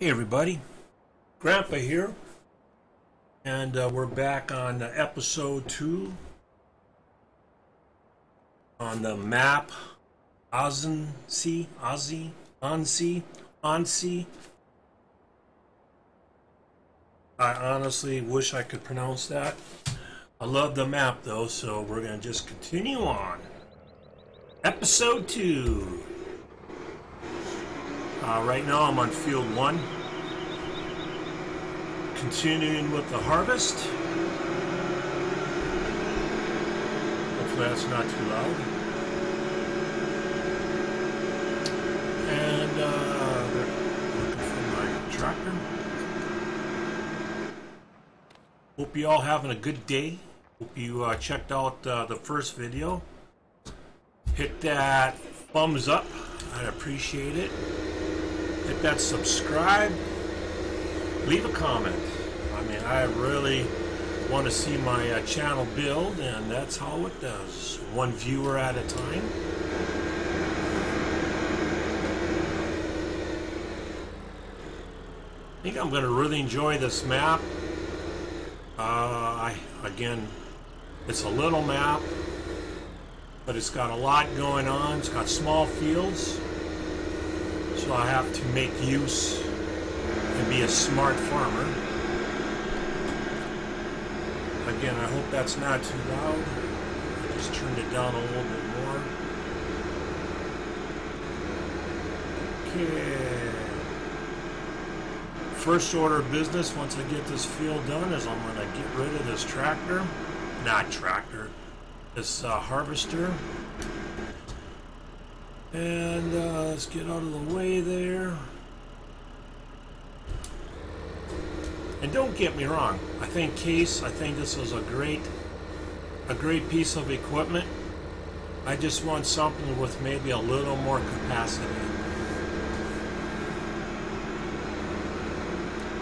Hey everybody, Grandpa here, and uh, we're back on uh, episode two on the map Ozzy, Ozzy, Onsi, Onsi. I honestly wish I could pronounce that. I love the map though, so we're gonna just continue on. Episode two. Uh, right now I'm on field one. Continuing with the harvest. Hopefully that's not too loud. And uh, looking for my tractor. Hope you all having a good day. Hope you uh, checked out uh, the first video. Hit that thumbs up. I'd appreciate it hit that subscribe, leave a comment. I mean, I really want to see my uh, channel build, and that's how it does. One viewer at a time. I think I'm going to really enjoy this map. Uh, I again, it's a little map, but it's got a lot going on. It's got small fields. I have to make use and be a smart farmer. Again, I hope that's not too loud. I just turned it down a little bit more. Okay. First order of business once I get this field done is I'm going to get rid of this tractor. Not tractor. This uh, harvester. And uh, let's get out of the way there. And don't get me wrong, I think Case, I think this is a great, a great piece of equipment. I just want something with maybe a little more capacity.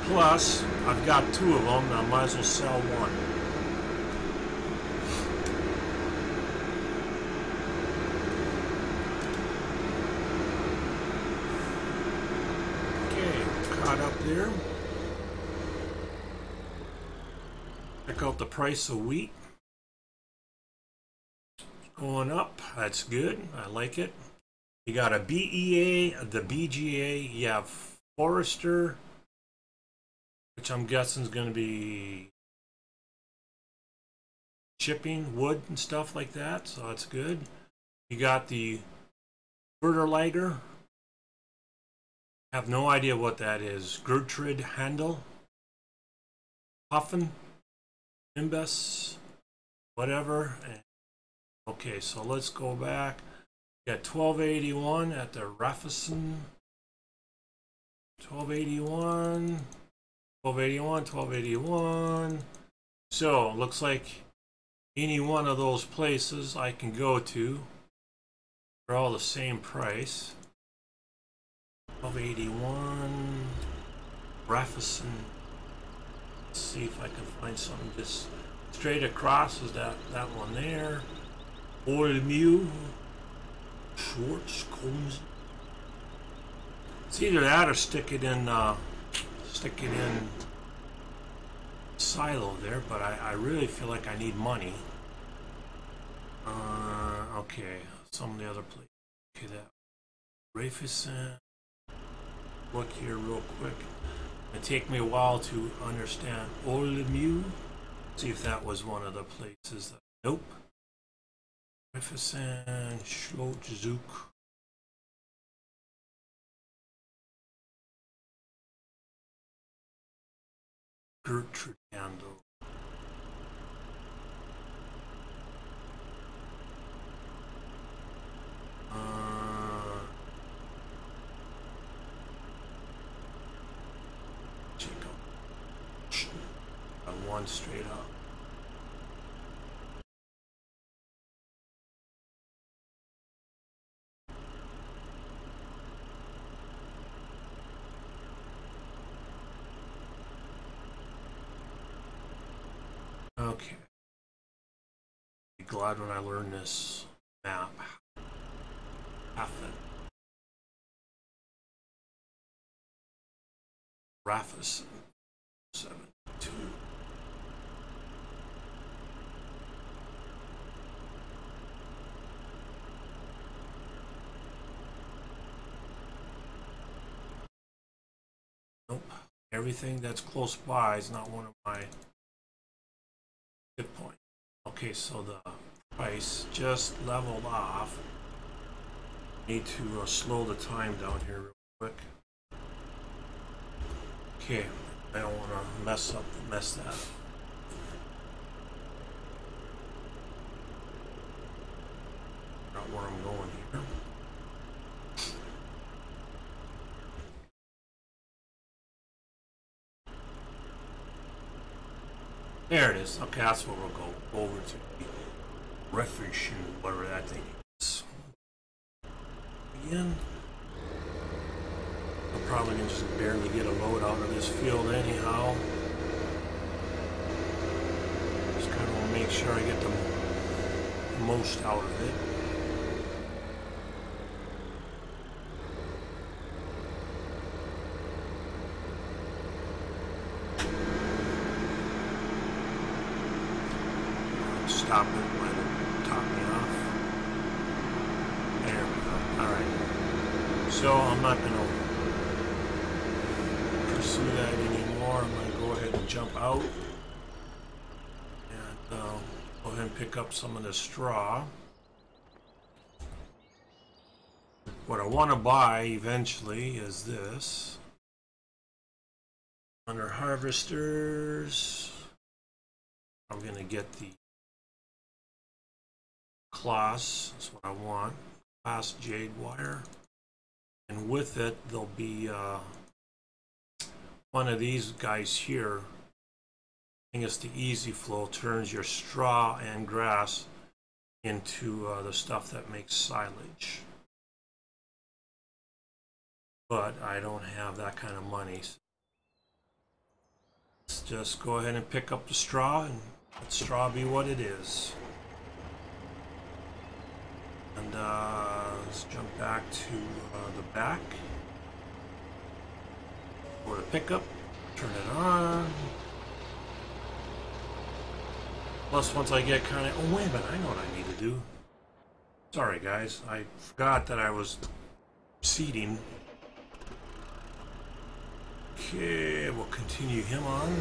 Plus, I've got two of them, I might as well sell one. caught up there. Check out the price of wheat. Going up. That's good. I like it. You got a BEA, the BGA. You have Forester, which I'm guessing is going to be chipping wood and stuff like that. So that's good. You got the Fertilizer, have no idea what that is. Gertrude Handel, Huffen, Nimbus, whatever. Okay, so let's go back. We got 1281 at the Raffison. 1281, 1281, 1281. So, looks like any one of those places I can go to. They're all the same price. 1281 Raffison. Let's see if I can find something just straight across. Is that that one there? Olmew, Schwartz, Combs. It's either that or stick it in, uh, stick it in silo there. But I, I really feel like I need money. Uh, okay, some of the other places. Okay, that Rafison look here real quick. It take me a while to understand Olemu. See if that was one of the places. That, nope. Jefferson, Schlotzuk. Gertrude Handel. Uh, one straight up. Okay. Be glad when I learn this map. It. Rafus. Seven two. Nope. Everything that's close by is not one of my hit points. Okay, so the price just leveled off. Need to uh, slow the time down here real quick. Okay, I don't want to mess up, mess that up. Not where I'm going Okay, that's where we'll go over to reference shoe, whatever that thing is. Again. I'm probably gonna just barely get a load out of this field anyhow. Just kind of want to make sure I get the most out of it. Stop it, let it top me off. There we go. Alright. So I'm not gonna pursue that anymore. I'm going to go ahead and jump out and uh, go ahead and pick up some of the straw. What I want to buy eventually is this. Under harvesters, I'm going to get the Claas. That's what I want. Claas Jaguar. And with it, there'll be uh, one of these guys here. I think it's the easy flow turns your straw and grass into uh, the stuff that makes silage. But I don't have that kind of money. So let's just go ahead and pick up the straw and let straw be what it is. And uh, let's jump back to uh, the back. for the pickup, turn it on. Plus, once I get kind of, oh wait a minute, I know what I need to do. Sorry guys, I forgot that I was seeding. Okay, we'll continue him on.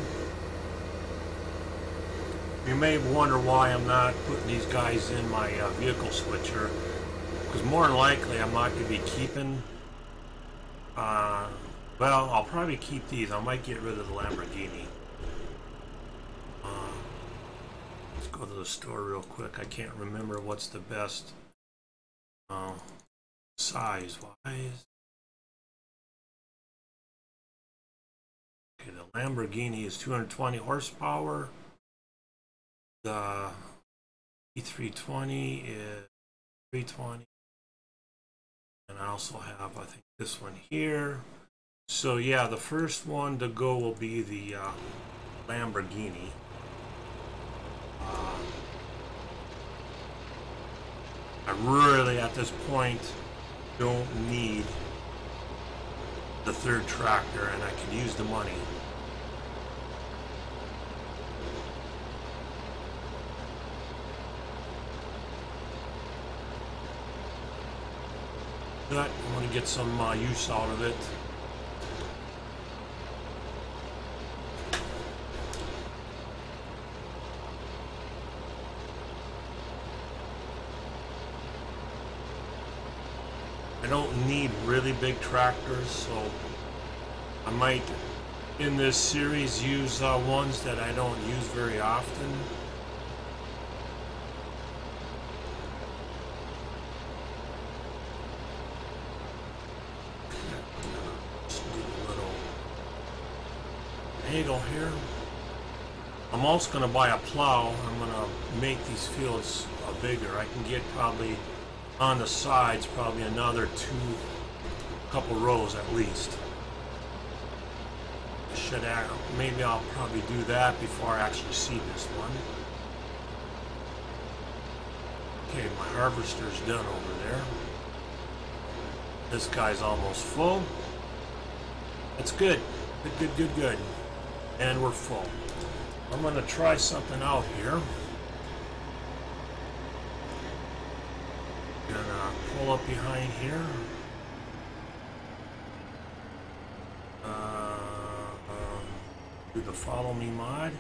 You may wonder why I'm not putting these guys in my uh, vehicle switcher. Because more than likely I'm not going to be keeping uh, well, I'll probably keep these. I might get rid of the Lamborghini. Uh, let's go to the store real quick. I can't remember what's the best uh, size-wise. Okay, the Lamborghini is 220 horsepower. The E320 is 320. And I also have, I think, this one here. So yeah, the first one to go will be the uh, Lamborghini. Uh, I really, at this point, don't need the third tractor and I can use the money. But I want to get some uh, use out of it. I don't need really big tractors, so I might, in this series, use uh, ones that I don't use very often. angle here. I'm also going to buy a plow. I'm going to make these fields uh, bigger. I can get probably on the sides probably another two couple rows at least should I, maybe I'll probably do that before I actually see this one okay my harvester's done over there this guy's almost full that's good Good, good, good, good. And we're full. I'm going to try something out here. Gonna pull up behind here. Uh, uh, do the follow me mod.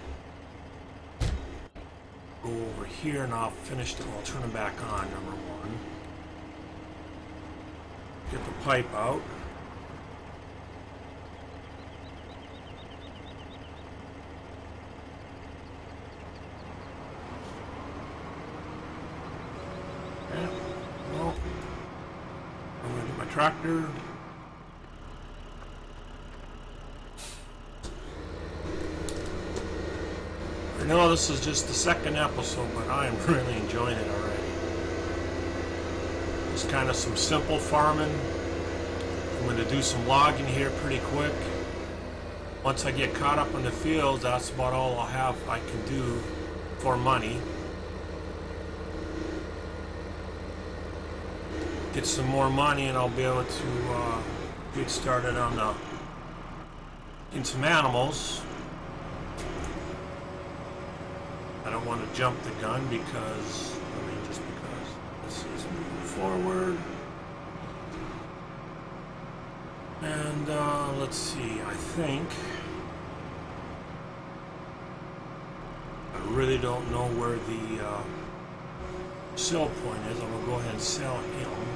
Go over here and I'll finish the, I'll turn them back on, number one. Get the pipe out. Yeah, well, I'm gonna get my tractor. I know this is just the second episode, but I am really enjoying it already. Just kind of some simple farming. I'm going to do some logging here pretty quick. Once I get caught up in the fields, that's about all I'll have I can do for money. Get some more money and I'll be able to uh, get started on the in some animals. I don't want to jump the gun because, I mean, just because. this is moving forward. And uh, let's see, I think. I really don't know where the uh, sell point is. I'm to go ahead and sell him.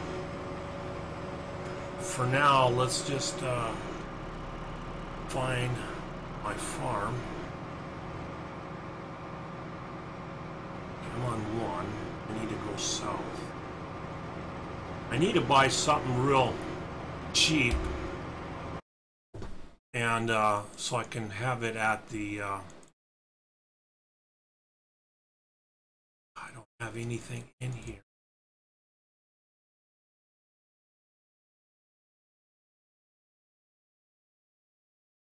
For now, let's just uh, find my farm. I'm on one. I need to go south. I need to buy something real cheap. And uh, so I can have it at the... Uh, I don't have anything in here.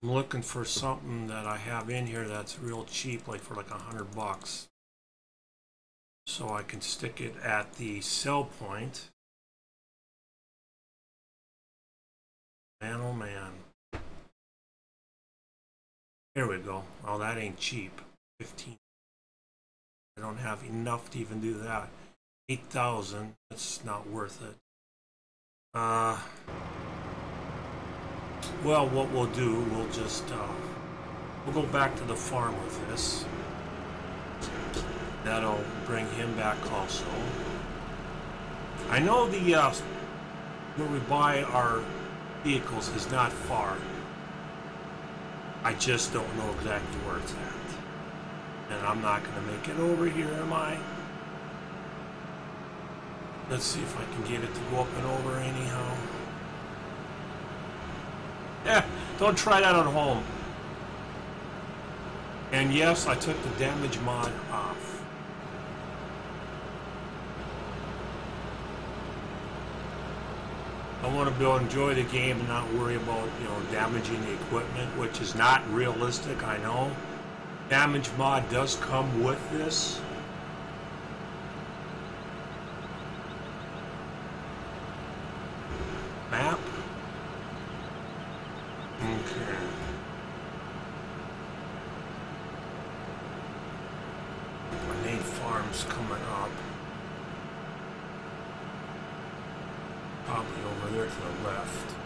I'm looking for something that I have in here that's real cheap, like for like a hundred bucks so I can stick it at the sell point. Man, oh man. Here we go. Oh, that ain't cheap. 15. I don't have enough to even do that. 8,000. That's not worth it. Uh, well, what we'll do, we'll just, uh, we'll go back to the farm with this. That'll bring him back also. I know the uh, where we buy our vehicles is not far. I just don't know exactly where it's at. And I'm not going to make it over here, am I? Let's see if I can get it to go up and over anyhow. Don't try that at home. And yes, I took the damage mod off. I want to be able to enjoy the game and not worry about, you know, damaging the equipment, which is not realistic, I know. Damage mod does come with this. Map. Okay. My main farm's coming up. probably over there to the left.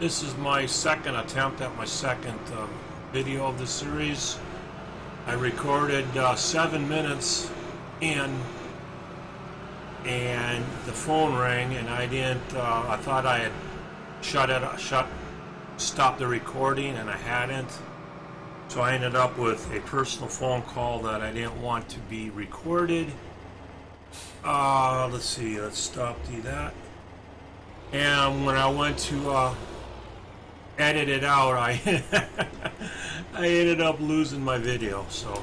This is my second attempt at my second uh, video of the series. I recorded uh, seven minutes in and the phone rang and I didn't, uh, I thought I had shut it, shut, stopped the recording and I hadn't. So I ended up with a personal phone call that I didn't want to be recorded Uh, let's see, let's stop the that. And when I went to uh, edit it out, I I ended up losing my video. So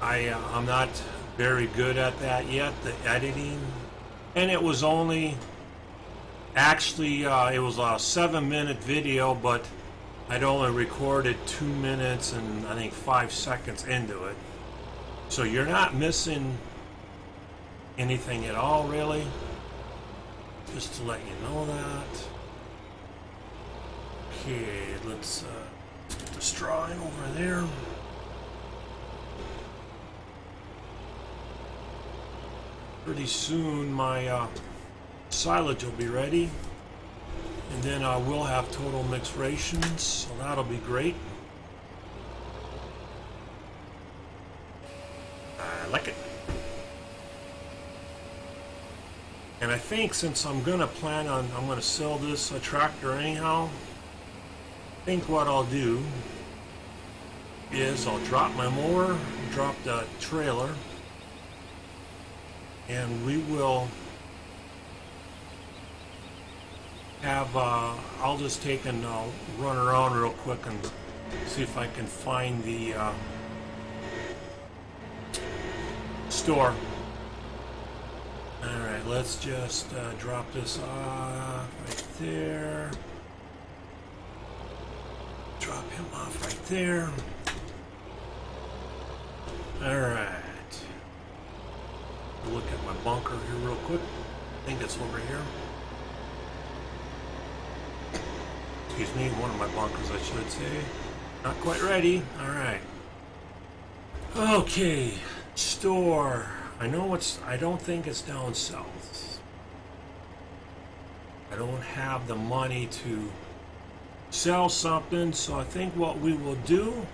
I uh, I'm not very good at that yet, the editing. And it was only actually uh, it was a seven minute video, but I'd only recorded two minutes and I think five seconds into it. So you're not missing anything at all, really. Just to let you know that. Okay, let's uh, the straw over there. Pretty soon my uh, silage will be ready. And then I will have total mixed rations, so that'll be great. I like it. And I think since I'm gonna plan on, I'm gonna sell this uh, tractor anyhow, think what I'll do is I'll drop my mower, drop the trailer, and we will have, uh, I'll just take and uh, run around real quick and see if I can find the uh, store. Alright, let's just uh, drop this off right there. Drop him off right there. Alright. Look at my bunker here real quick. I think it's over here. Excuse me, one of my bunkers I should say. Not quite ready. Alright. Okay. Store. I know it's, I don't think it's down south. I don't have the money to sell something, so I think what we will do,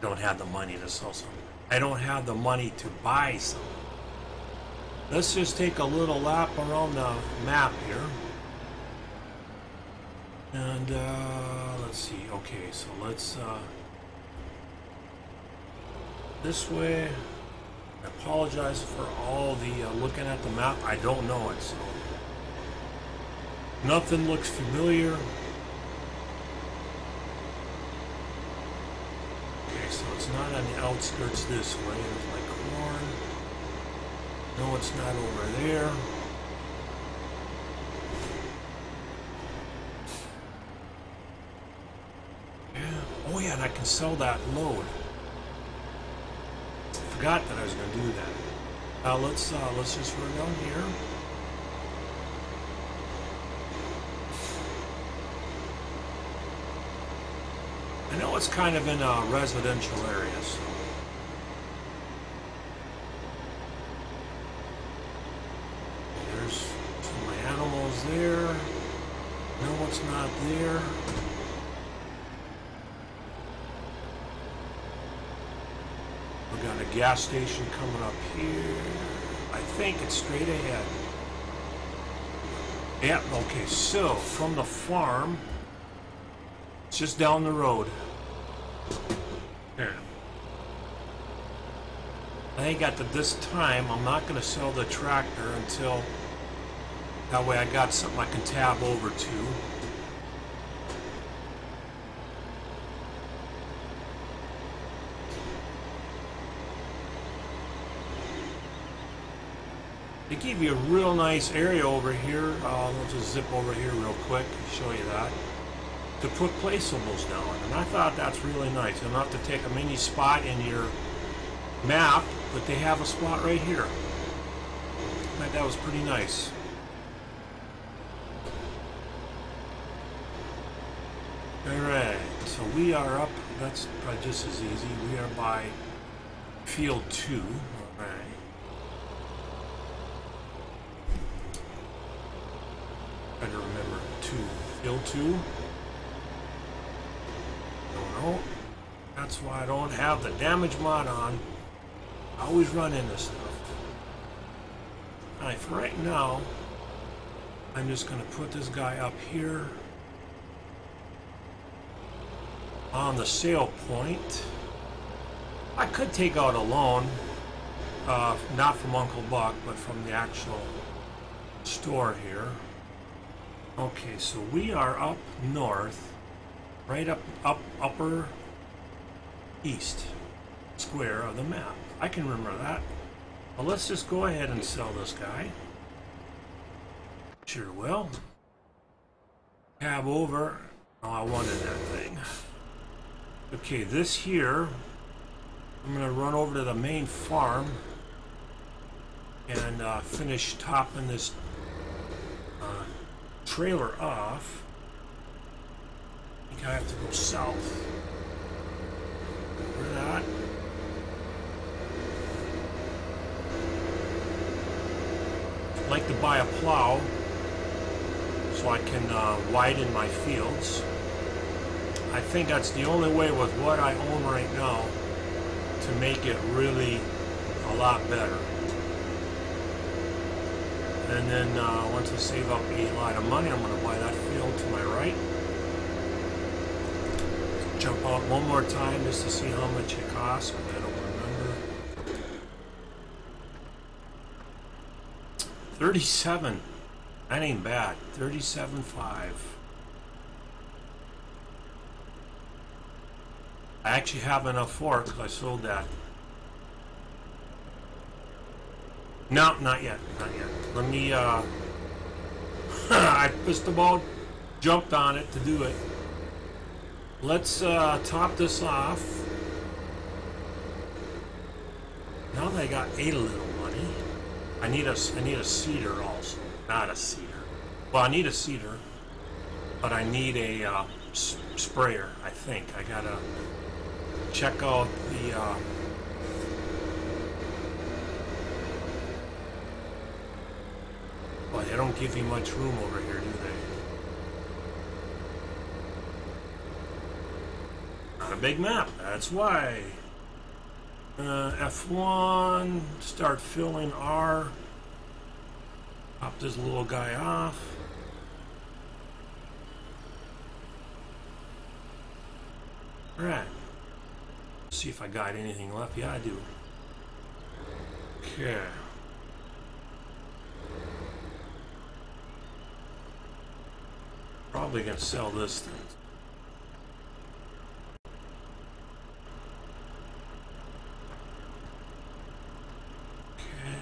don't have the money to sell something. I don't have the money to buy something. Let's just take a little lap around the map here. And uh, let's see. Okay, so let's uh, this way. I apologize for all the uh, looking at the map. I don't know it, so nothing looks familiar. Okay, so it's not on the outskirts this way. There's my corn. No, it's not over there. Yeah. Oh yeah, and I can sell that load. Forgot that I was going to do that. Uh, let's uh, let's just run down here. I know it's kind of in a residential area, so. There's some of my animals there. No, it's not there. We got a gas station coming up here. I think it's straight ahead. Yeah, okay, so from the farm, it's just down the road. There. I think at the, this time, I'm not going to sell the tractor until that way I got something I can tab over to. They give you a real nice area over here. Uh, will just zip over here real quick, and show you that. To put placeables down, and I thought that's really nice. You don't have to take a mini spot in your map, but they have a spot right here. I thought that was pretty nice. Alright, so we are up, that's just as easy. We are by field two. Try to remember two. Field two? Don't know. That's why I don't have the damage mod on. I always run into stuff. Alright, for right now, I'm just going to put this guy up here on the sale point. I could take out a loan. uh, not from Uncle Buck, but from the actual store here. Okay, so we are up north, right up, up, upper east square of the map. I can remember that. Well, let's just go ahead and sell this guy. Sure will. Cab over. Oh, I wanted that thing. Okay, this here, I'm going to run over to the main farm and uh, finish topping this trailer off. I think I have to go south. Over that. I'd like to buy a plow so I can uh, widen my fields. I think that's the only way with what I own right now to make it really a lot better. And then uh, once I save up a lot of money, I'm going to buy that field to my right. Jump out one more time just to see how much it costs, but I don't remember. 37. That ain't bad. 37.5. I actually have enough for it because I sold that. No, not yet. Not yet. Let me, uh... I just about jumped on it to do it. Let's, uh, top this off. Now that I got a little money, I need a, I need a seeder also. Not a seeder. Well, I need a seeder, but I need a, uh, sprayer, I think. I gotta check out the, uh, Boy, they don't give you much room over here, do they? Not a big map, that's why. Uh, F1, start filling R. Pop this little guy off. Alright. See if I got anything left. Yeah, I do. Okay. Probably gonna sell this thing. Okay.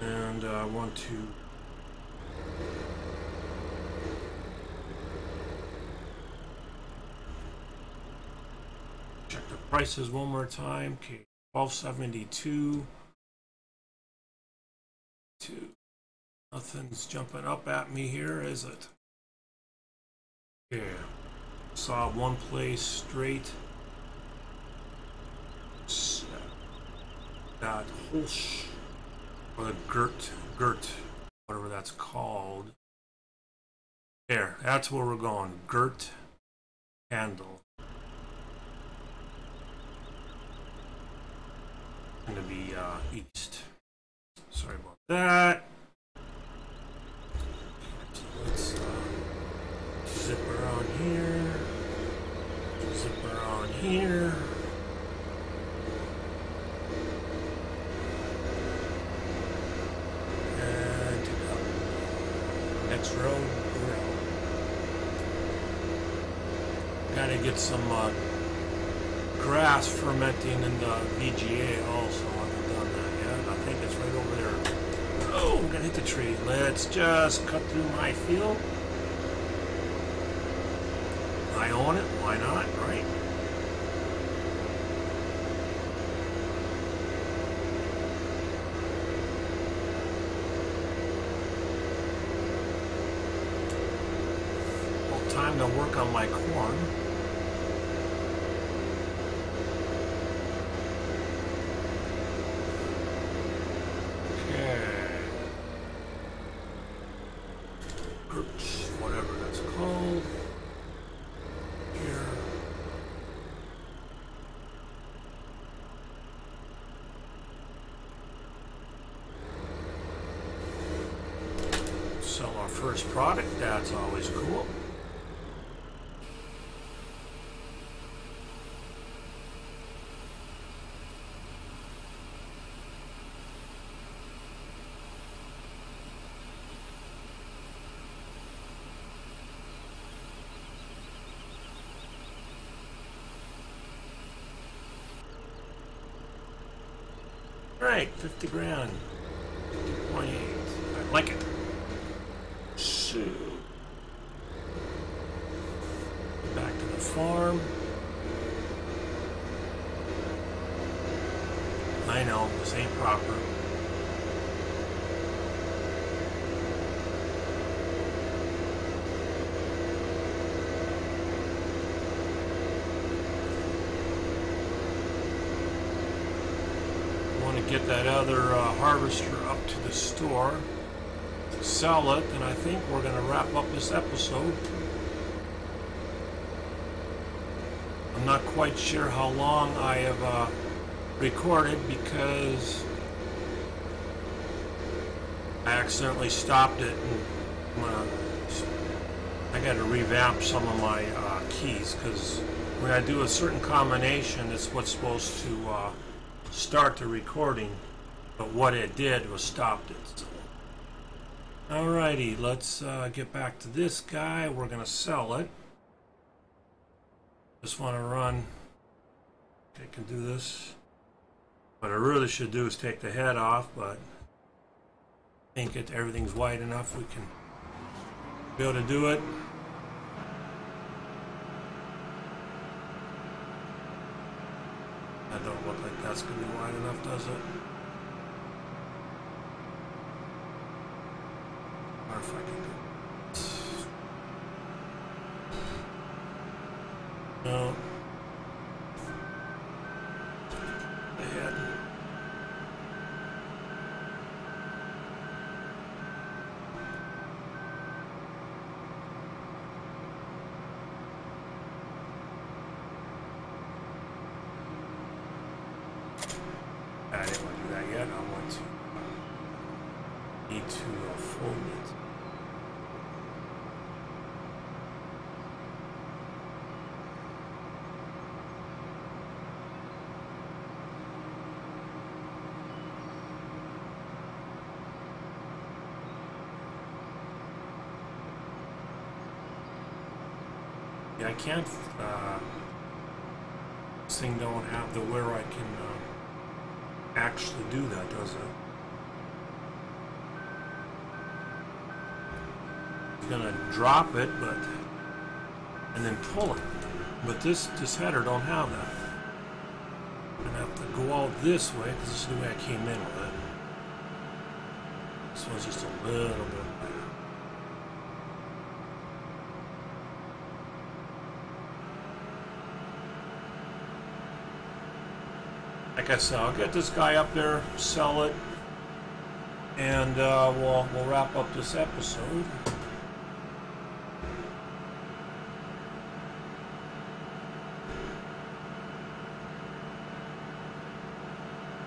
And uh, I want to check the prices one more time. Okay, 1272 Nothing's jumping up at me here, is it? Yeah. Saw one place straight. That Holsch, or the Gert, Gert, whatever that's called. There, that's where we're going. Gert handle. Gonna be uh, east. Sorry about that. Let's uh, zip around here. Zip around here. And uh, next grill. Gotta get some uh, grass fermenting in the BGA also. I haven't done that yet. I think it's right over there. Oh, I'm gonna hit the tree. Let's just cut through my field. I own it, why not, right? Well, time to work on my corn. Okay. Groups, whatever that's called. Here. Sell our first product, that's always cool. Right, 50 grand. 50.8. I like it. So, back to the farm. I know, this ain't proper. want to get that other uh, harvester up to the store, sell it, and I think we're going to wrap up this episode. I'm not quite sure how long I have uh, recorded because I accidentally stopped it and gonna, I got to revamp some of my uh, keys because when I do a certain combination, it's what's supposed to uh, start the recording, but what it did was stopped it. So. Alrighty, let's uh, get back to this guy. We're gonna sell it. Just want to run. I can do this. What I really should do is take the head off, but I think it everything's wide enough we can be able to do it. That don't look like that's gonna be wide enough, does it? Or if I can do No. The head. I didn't want to do that yet. I want to need to uh, fold it. Yeah, I can't. Uh, this thing don't have the where I can uh, actually do that, does it? It's gonna drop it, but and then pull it. But this this header don't have that. I'm gonna have to go out this way because this is the way I came in with it. This one's just a little bit. Like I said, I'll get this guy up there, sell it, and uh, we'll we'll wrap up this episode.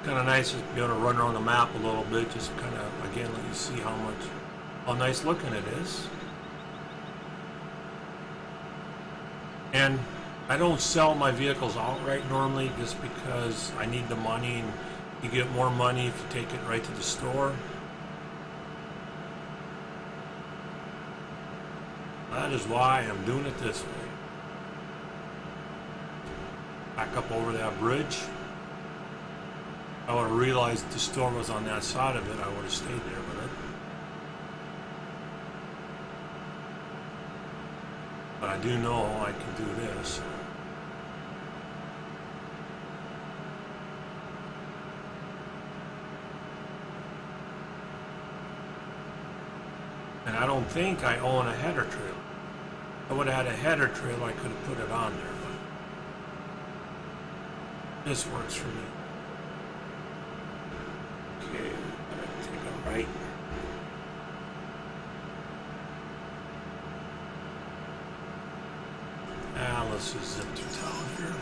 Kind of nice to be able to run around the map a little bit, just kind of again let you see how much how nice looking it is. And I don't sell my vehicles outright normally just because I need the money and you get more money if you take it right to the store. That is why I'm doing it this way. Back up over that bridge. I would have realized the store was on that side of it, I would have stayed there with it. But I do know I can do this. I don't think I own a header trail. I would have had a header trail, I could have put it on there, but this works for me. Okay, I'm gonna take a right. Ah, let's just zip through town here.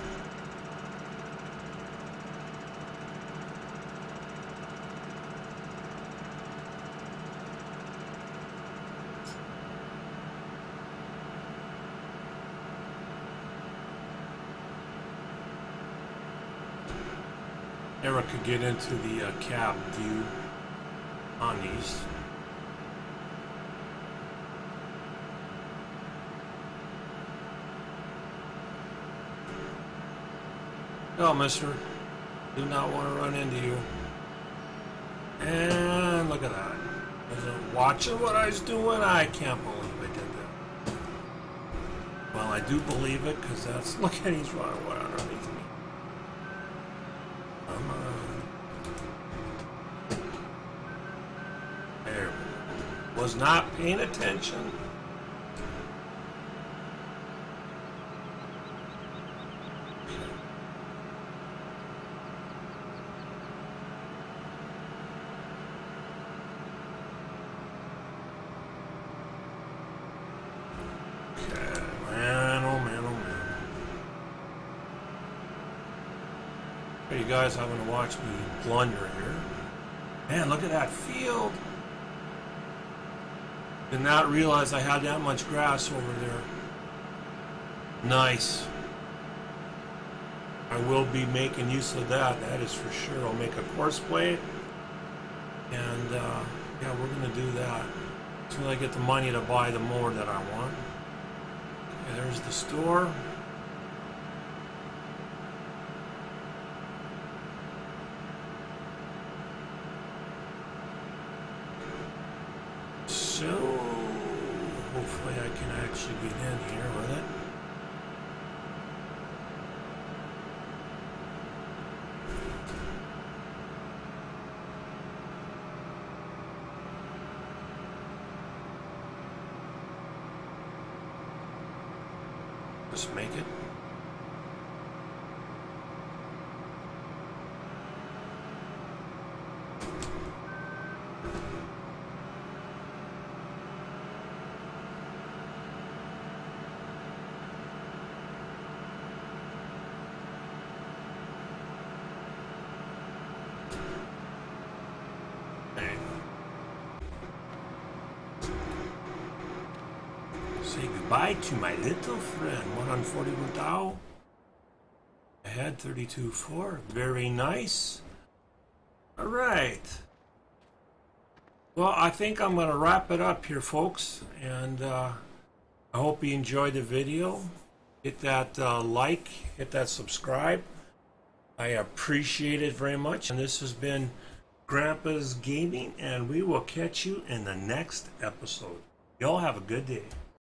Never could get into the uh, cab view on these. No, mister. Do not want to run into you. And look at that. Wasn't watching what I was doing. I can't believe I did that. Well, I do believe it because that's. Look at he's running right underneath me. Come on. There. Was not paying attention. Oh oh man. Hey, you guys having to watch me blunder here. Man, look at that field. Did not realize I had that much grass over there. Nice. I will be making use of that, that is for sure. I'll make a Courseplay. And, uh, yeah, we're going to do that. As I get the money to buy the mower that I want. Okay, there's the store. So, hopefully I can actually get in here with it. Just make it. Hey. Goodbye to my little friend. 141 Tao. Ahead 32.4. Very nice. All right. Well, I think I'm going to wrap it up here, folks. And uh, I hope you enjoyed the video. Hit that uh, like, hit that subscribe. I appreciate it very much. And this has been Grandpa's Gaming, and we will catch you in the next episode. Y'all have a good day.